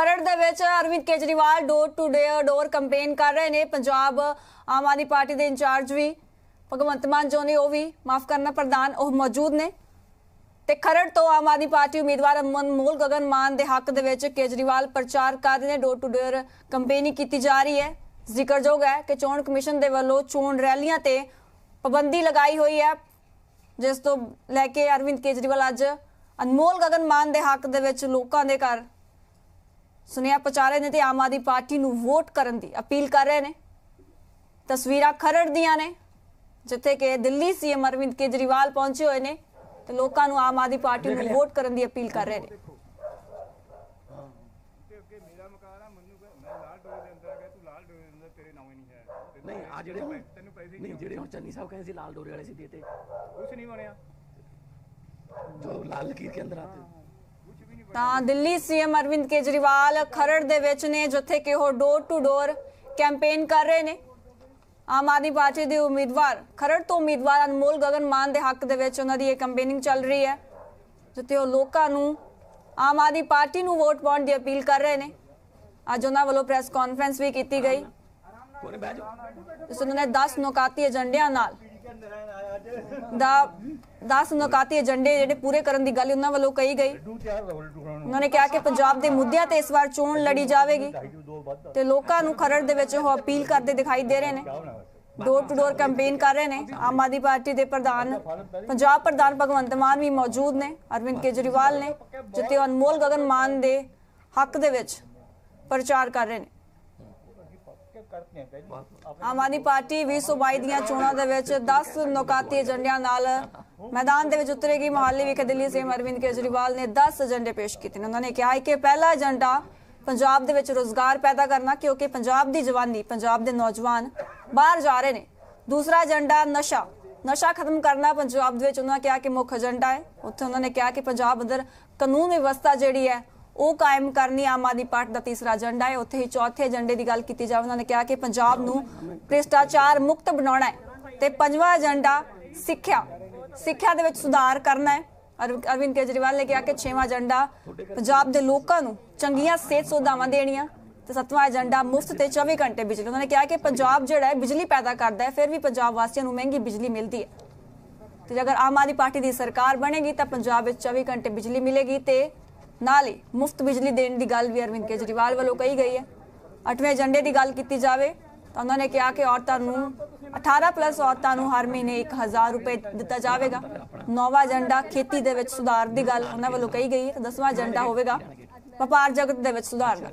ਖਰੜ ਦੇ ਵਿੱਚ Arvind Kejriwal door to door campaign ਕਰ ਰਹੇ ਨੇ। ਪੰਜਾਬ ਆਮ ਆਦਮੀ ਪਾਰਟੀ ਦੇ ਇੰਚਾਰਜ ਵੀ, ਭਗਵੰਤ ਮਾਨ ਜੋ ਨੇ ਉਹ ਵੀ ਮਾਫ ਕਰਨਾ ਪ੍ਰਧਾਨ ਉਹ ਮੌਜੂਦ ਨੇ। ਤੇ ਖਰੜ ਤੋਂ ਆਮ ਆਦਮੀ ਪਾਰਟੀ ਉਮੀਦਵਾਰ ਮਨਮੋਲ ਗਗਨ ਮਾਨ ਦੇ ਹੱਕ ਦੇ ਵਿੱਚ ਕੇਜਰੀਵਾਲ ਪ੍ਰਚਾਰ ਕਰ ਰਹੇ ਨੇ। ਡੋਰ ਟੂ ਡੋਰ ਕੈਂਪੇਨਿੰਗ ਕੀਤੀ ਜਾ ਰਹੀ ਹੈ। ਜ਼ਿਕਰਯੋਗ ਹੈ ਕਿ ਚੋਣ ਕਮਿਸ਼ਨ ਦੇ ਵੱਲੋਂ ਚੋਣ ਰੈਲੀਆਂ ਤੇ ਪਾਬੰਦੀ ਲਗਾਈ ਹੋਈ ਹੈ। ਜਿਸ ਤੋਂ ਲੈ ਕੇ ਅਰਵਿੰਦ ਕੇਜਰੀਵਾਲ ਅੱਜ ਅਨਮੋਲ ਗਗਨ ਮਾਨ ਦੇ ਹੱਕ ਦੇ ਵਿੱਚ ਲੋਕਾਂ ਦੇ ਘਰ ਸੁਨੇਹਾ ਪਹੁੰਚਾ ਰਹੇ ਨੇ ਤੇ ਆਮ ਆਦਮੀ ਪਾਰਟੀ ਨੂੰ ਵੋਟ ਕਰਨ ਦੀ ਅਪੀਲ ਕਰ ਰਹੇ ਨੇ। ਤਸਵੀਰਾਂ ਖਰੜ ਦੀਆਂ ਨੇ ਜਿੱਥੇ ਕਿ ਦਿੱਲੀ ਸੀਐਮ ਅਰਵਿੰਦ ਕੇਜਰੀਵਾਲ ਪਹੁੰਚੇ ਹੋਏ ਨੇ ਤੇ ਲੋਕਾਂ ਨੂੰ ਆਮ ਆਦਮੀ ਪਾਰਟੀ ਨੂੰ ਵੋਟ ਕਰਨ ਦੀ ਅਪੀਲ ਕਰ ਰਹੇ ਨੇ। ਤੇ ਅੱਗੇ ਮੇਰਾ ਮਕਾਨ ਆ ਮੈਨੂੰ ਕਹਿ- ਮੈਂ ਲਾਲ ਡੋਰੇ ਦੇ ਅੰਦਰ ਆ ਗਿਆ ਤੂੰ ਲਾਲ ਡੋਰੇ ਦੇ ਅੰਦਰ ਤੇਰੇ ਨਾਮ ਹੀ ਨਹੀਂ ਹੈ। ਤੈਨੂੰ ਨਹੀਂ ਆ ਜਿਹੜੇ ਤੈਨੂੰ ਪੈਸੇ ਨਹੀਂ ਜਿਹੜੇ ਹੁਣ ਚੰਨੀ ਸਾਹਿਬ ਕਹਿੰਦੇ ਸੀ ਲਾਲ ਡੋਰੇ ਵਾਲੇ ਸੀ ਦੇਤੇ ਕੁਝ ਨਹੀਂ ਬਣਿਆ। ਜੋ ਲਾਲ ਲਕੀਰ ਕੇ ਅੰਦਰ ਆਤੇ। ਤਾਂ ਦਿੱਲੀ ਸੀਐਮ ਅਰਵਿੰਦ ਕੇਜਰੀਵਾਲ ਖਰੜ ਦੇ ਵਿੱਚ ਨੇ ਜਿੱਥੇ ਕਿ ਉਹ ਡੋਰ ਟੂ ਡੋਰ ਕੈਂਪੇਨ ਕਰ ਰਹੇ ਨੇ। ਆਮ ਆਦਮੀ ਪਾਰਟੀ ਦੇ ਉਮੀਦਵਾਰ ਖਰੜ ਤੋਂ ਉਮੀਦਵਾਰ ਅਨਮੋਲ ਗਗਨ ਮਾਨ ਦੇ ਹੱਕ ਦੇ ਵਿੱਚ ਉਹਨਾਂ ਦੀ ਇਹ ਕੈਂਪੇਨਿੰਗ ਚੱਲ ਰਹੀ ਹੈ ਜਿੱਥੇ ਉਹ ਲੋਕਾਂ ਨੂੰ ਆਮ ਆਦਮੀ ਪਾਰਟੀ ਨੂੰ ਵੋਟ ਪਾਉਣ ਦੀ ਅਪੀਲ ਕਰ ਰਹੇ ਨੇ। ਅੱਜ ਉਹਨਾਂ ਵੱਲੋਂ ਪ੍ਰੈਸ ਕਾਨਫਰੰਸ ਵੀ ਕੀਤੀ ਗਈ। ਜਿਸ ਉਹਨਾਂ ਨੇ 10 ਨੁਕਾਤੀ ਏਜੰਡਿਆਂ ਨਾਲ ਦਾ 10 ਨੁਕਾਤੀ ਏਜੰਡੇ ਜਿਹੜੇ ਪੂਰੇ ਕਰਨ ਦੀ ਗੱਲ ਉਹਨਾਂ ਵੱਲੋਂ ਕਹੀ ਗਈ। ਉਹਨਾਂ ਨੇ ਕਿਹਾ ਕਿ ਪੰਜਾਬ ਦੇ ਮੁੱਦਿਆਂ ਤੇ ਇਸ ਵਾਰ ਚੋਣ ਲੜੀ ਜਾਵੇਗੀ ਤੇ ਲੋਕਾਂ ਨੂੰ ਖਰੜ ਦੇ ਵਿੱਚ ਉਹ ਅਪੀਲ ਕਰਦੇ ਦਿਖਾਈ ਦੇ ਰਹੇ ਨੇ। ਡੋਰ ਟੂ ਡੋਰ ਕੈਂਪੇਨ ਕਰ ਰਹੇ ਨੇ। ਆਮ ਆਦਮੀ ਪਾਰਟੀ ਦੇ ਪ੍ਰਧਾਨ, ਪੰਜਾਬ ਪ੍ਰਧਾਨ ਭਗਵੰਤ ਮਾਨ ਵੀ ਮੌਜੂਦ ਨੇ, ਅਰਵਿੰਦ ਕੇਜਰੀਵਾਲ ਨੇ, ਜਿੱਥੇ ਅਨਮੋਲ ਗਗਨ ਮਾਨ ਦੇ ਹੱਕ ਦੇ ਵਿੱਚ ਪ੍ਰਚਾਰ ਕਰ ਰਹੇ ਨੇ। ਆਮ ਆਦਮੀ ਪਾਰਟੀ 2022 ਦੀਆਂ ਚੋਣਾਂ ਦੇ ਵਿੱਚ 10 ਨੁਕਾਤੀ ਏਜੰਡਿਆਂ ਨਾਲ ਮੈਦਾਨ ਦੇ ਵਿੱਚ ਉਤਰੇਗੀ। ਮਹਾਲੀ ਵਿਖੇ ਦਿੱਲੀ ਸੀਐਮ ਅਰਵਿੰਦ ਕੇਜਰੀਵਾਲ ਨੇ 10 ਏਜੰਡੇ ਪੇਸ਼ ਕੀਤੇ ਨੇ। ਉਹਨਾਂ ਨੇ ਕਿਹਾ ਕਿ ਪਹਿਲਾ ਏਜੰਡਾ ਪੰਜਾਬ ਦੇ ਵਿੱਚ ਰੋਜ਼ਗਾਰ ਪੈਦਾ ਕਰਨਾ ਕਿਉਂਕਿ ਪੰਜਾਬ ਦੀ ਜਵਾਨੀ ਪੰਜਾਬ ਦੇ ਨੌਜਵਾਨ ਬਾਹਰ ਜਾ ਰਹੇ ਨੇ। ਦੂਸਰਾ ਏਜੰਡਾ ਨਸ਼ਾ ਨਸ਼ਾ ਖਤਮ ਕਰਨਾ ਪੰਜਾਬ ਦੇ ਵਿੱਚ ਉਹਨਾਂ ਨੇ ਕਿਹਾ ਕਿ ਮੁੱਖ ਏਜੰਡਾ ਹੈ। ਉੱਥੇ ਉਹਨਾਂ ਨੇ ਕਿਹਾ ਕਿ ਪੰਜਾਬ ਅੰਦਰ ਕਾਨੂੰਨ ਵਿਵਸਥਾ ਜਿਹੜੀ ਹੈ ਉਹ ਕਾਇਮ ਕਰਨੀ ਆਮ ਆਦਮੀ ਪਾਰਟੀ ਦਾ ਤੀਸਰਾ ਏਜੰਡਾ ਹੈ। ਉੱਥੇ ਹੀ ਚੌਥੇ ਏਜੰਡੇ ਦੀ ਗੱਲ ਕੀਤੀ ਜਾਵੇ ਉਹਨਾਂ ਨੇ ਕਿਹਾ ਕਿ ਪੰਜਾਬ ਨੂੰ ਭ੍ਰਿਸ਼ਟਾਚਾਰ ਮੁਕਤ ਬਣਾਉਣਾ ਹੈ ਤੇ ਪੰਜਵਾਂ ਏਜੰਡਾ ਸਿੱਖਿਆ ਸਿੱਖਿਆ ਦੇ ਵਿੱਚ ਸੁਧਾਰ ਕਰਨਾ ਹੈ। ਅਰਵਿੰਦ ਕੇਜਰੀਵਾਲ ਨੇ ਕਿਹਾ ਕਿ ਛੇਵਾਂ ਏਜੰਡਾ ਪੰਜਾਬ ਦੇ ਲੋਕਾਂ ਨੂੰ ਚੰਗੀਆਂ ਸਿਹਤ ਸੁਵਿਧਾਵਾਂ ਦੇਣੀਆਂ ਤੇ ਸੱਤਵਾਂ ਏਜੰਡਾ ਮੁਫਤ ਤੇ 24 ਘੰਟੇ ਬਿਜਲੀ। ਉਹਨਾਂ ਨੇ ਕਿਹਾ ਕਿ ਪੰਜਾਬ ਜਿਹੜਾ ਹੈ ਬਿਜਲੀ ਪੈਦਾ ਕਰਦਾ ਹੈ, ਫਿਰ ਵੀ ਪੰਜਾਬ ਵਾਸੀਆਂ ਨੂੰ ਮਹਿੰਗੀ ਬਿਜਲੀ ਮਿਲਦੀ ਹੈ। ਤੇ ਜੇ ਅਗਰ ਆਮ ਆਦਮੀ ਪਾਰਟੀ ਦੀ ਸਰਕਾਰ ਬਣੇਗੀ ਤਾਂ ਪੰਜਾਬ ਵਿੱਚ 24 ਘੰਟੇ ਬਿਜਲੀ ਮਿਲੇਗੀ ਤੇ ਨਾਲ ਮੁਫਤ ਬਿਜਲੀ ਦੇਣ ਦੀ ਗੱਲ ਵੀ ਅਰਵਿੰਦ ਕੇਜਰੀਵਾਲ ਵੱਲੋਂ ਕਹੀ ਗਈ ਹੈ। ਅੱਠਵੇਂ ਏਜੰਡੇ ਦੀ ਗੱਲ ਕੀਤੀ ਜਾਵੇ ਤਾਂ ਉਹਨਾਂ ਨੇ ਕਿਹਾ ਕਿ ਔਰਤਾਂ ਨੂੰ 18 ਪਲੱਸ ਔਰਤਾਂ ਨੂੰ ਹਰ ਮਹੀਨੇ 1000 ਰੁਪਏ ਦਿੱਤਾ ਜਾਵੇਗਾ। ਨੌਵਾਂ ਏਜੰਡਾ ਖੇਤੀ ਦੇ ਵਿੱਚ ਸੁਧਾਰ ਦੀ ਗੱਲ ਉਹਨਾਂ ਵੱਲੋਂ ਕਹੀ ਗਈ ਹੈ ਤੇ ਦਸਵਾਂ ਏਜੰਡਾ ਹੋਵੇਗਾ ਵਪਾਰ ਜਗਤ ਦੇ ਵਿੱਚ ਸੁਧਾਰ ਦਾ।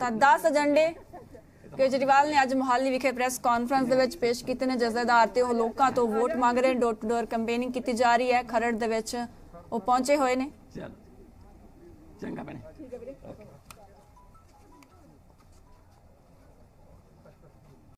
ਤਾਂ 10 ਏਜੰਡੇ ਕੇਜਰੀਵਾਲ ਨੇ ਅੱਜ ਮੁਹਾਲੀ ਵਿਖੇ ਪ੍ਰੈਸ ਕਾਨਫਰੰਸ ਦੇ ਵਿੱਚ ਪੇਸ਼ ਕੀਤੇ ਨੇ, ਜਿਸ ਦੇ ਆਧਾਰ ਤੇ ਉਹ ਲੋਕਾਂ ਤੋਂ ਵੋਟ ਮੰਗ ਰਹੇ ਨੇ। ਡੋਰ ਟੂ ਡੋਰ ਕੈਂਪੇਨਿੰਗ ਕੀਤੀ ਜਾ ਰਹੀ ਹੈ। ਖਰੜ ਦੇ ਵਿੱਚ ਉਹ ਪਹੁੰਚੇ ਹੋਏ ਨੇ। ਚਲ। ਚੰਗਾ ਭੈਣੇ।